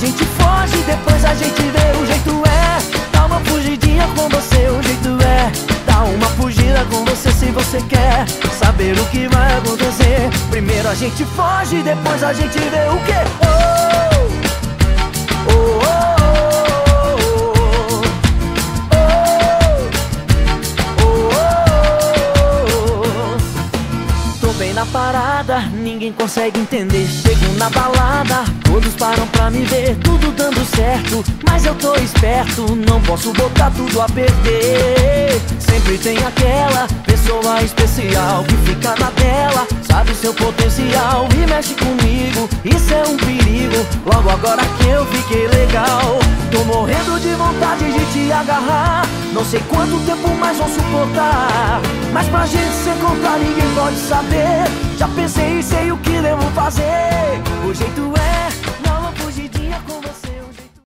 Gente foge, depois a gente vê o jeito é. Dá uma fugidinha com você, o jeito é. Dá uma fugida com você se você quer Saber o que vai acontecer. Primeiro a gente foge, depois a gente vê o que oh, na parada, ninguém consegue entender. Chego na balada, todos param pra me ver, tudo dando certo. Mas eu tô esperto, não posso botar tudo a perder. Sempre tem aquela pessoa especial que fica na tela, sabe seu potencial e mexe comigo. Isso é um perigo. Logo agora que eu fiquei legal, tô morrendo de vontade de te agarrar. Não sei quanto tempo mais vou suportar, mas pra gente se encontrar ninguém pode saber. Já pensei e sei o que devo fazer. O jeito é